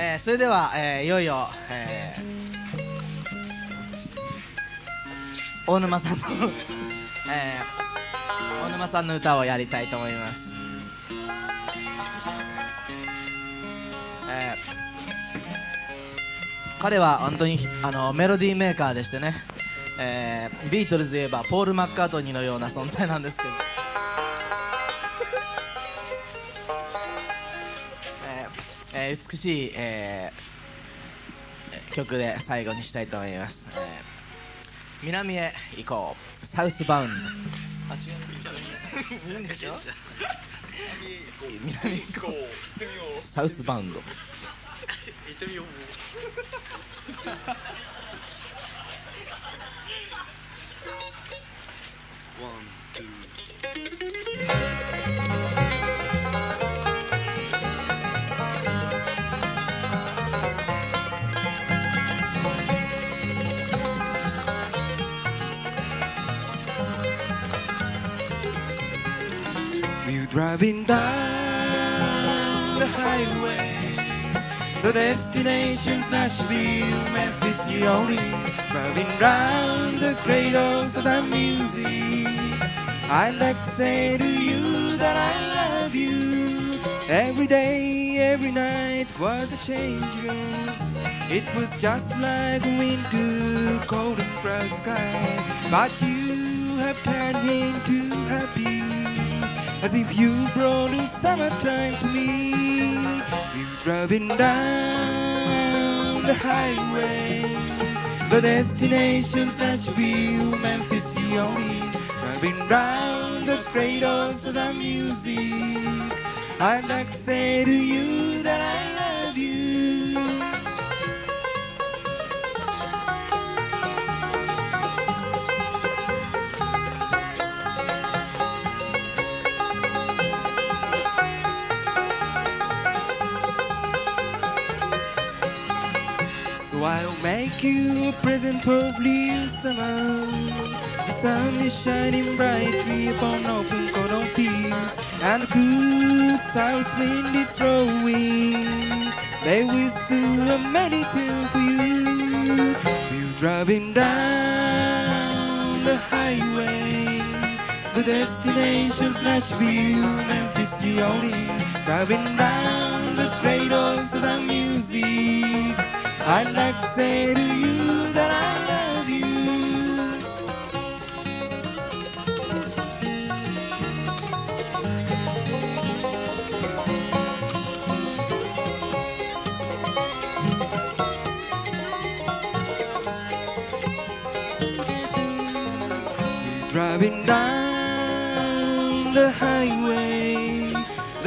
えーそれでは、えーいよいよ、えー大沼さんの、えー大沼さんの歌をやりたいと思います、彼は本当にあのメロディーメーカーでしてね、えービートルズで言えばポール・マッカートニーのような存在なんですけど。えー美しい、えー曲で最後にしたいと思います、えー南へ行こう。サウスバウンドあ違う。いいんでしょ？南へ行こう。サウスバウンド行ってみよう driving down the highway. The destination's Nashville, Memphis, New Orleans. Driving round the cradles of the music. I'd like to say to you that I love you. Every day, every night was a change. It was just like winter, cold and bright sky. But you have turned me into happy. As if you brought the summertime to me. We're driving down the highway. The destination's Nashville, Memphis, New Orleans. Driving round the cradles of the music. I'd like to say to you that I love you. I'll make you a present for blue summer. The sun is shining brightly upon open cotton fields, and the cool south wind is blowing. They whistle a melody tune for you. We're driving down the highway. The destination's Nashville, Memphis, New Orleans. Driving down the cradles of the music. I'd like to say to you that I love you. Driving down the highway,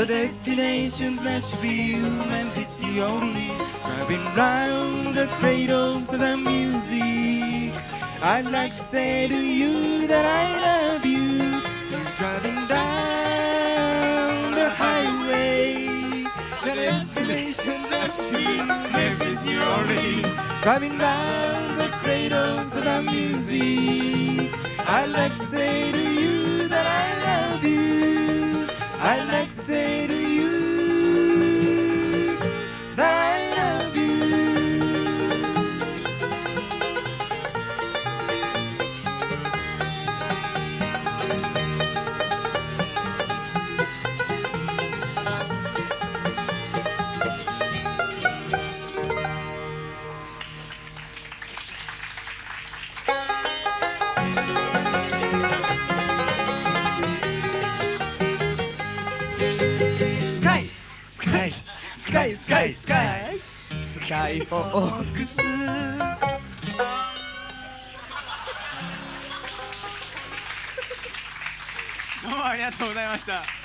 the destination's Nashville, Memphis, New Orleans. Driving round the cradles of the music. I'd like to say to you that I love you. We're driving down the highway, the destination's Nashville, Memphis, New Orleans. Driving round the cradles of the music. I'd like to say to you that I love you. I'd like スカイスカイスカイスカイホークスどうもありがとうございました